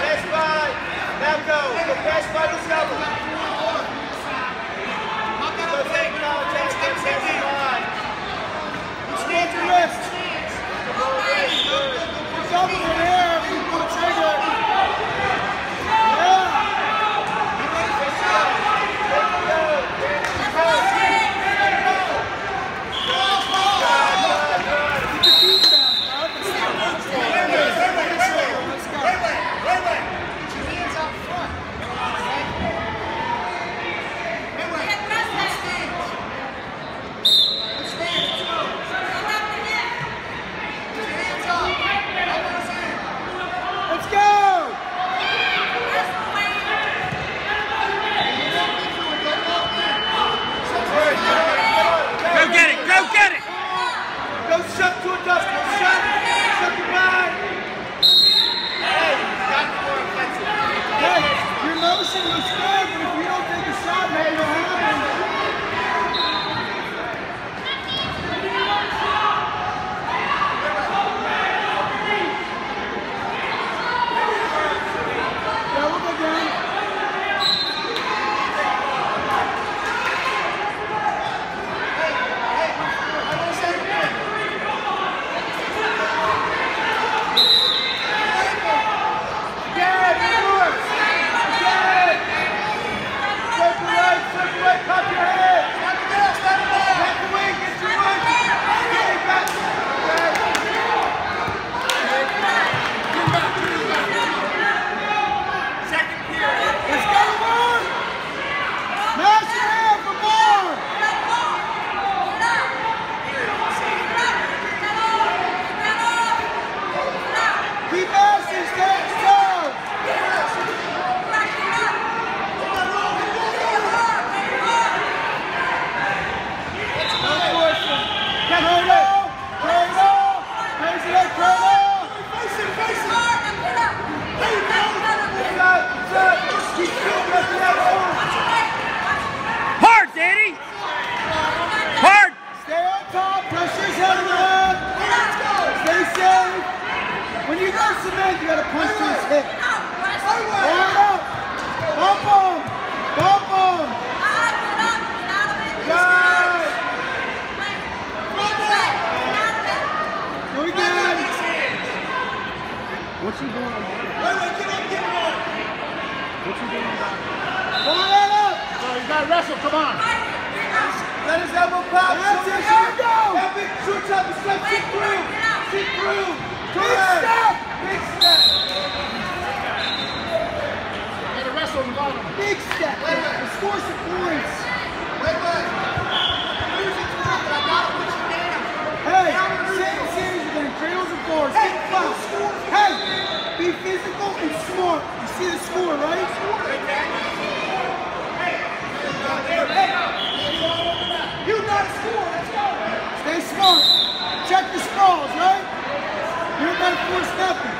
Pass by. Go. Go the shovel. Top, pressure's heading around! Stay safe! When you go cement, you gotta punch to his hip. Line up! Bump him! Bump him! Guys. Go again! What's he doing on Line up! You gotta wrestle, come on. Let his elbow pop. That's Show it, me there you shot. go. That big shoot up and step. Sit through. Sit through. Big Correct. step! Big step. You gotta wrestle the bottom. Big step! Let's score some points! Hey, same series again, cradles and fours, get foul. Hey, be physical and smart. You see the score, right? You got to score. Let's right? You're not force nothing.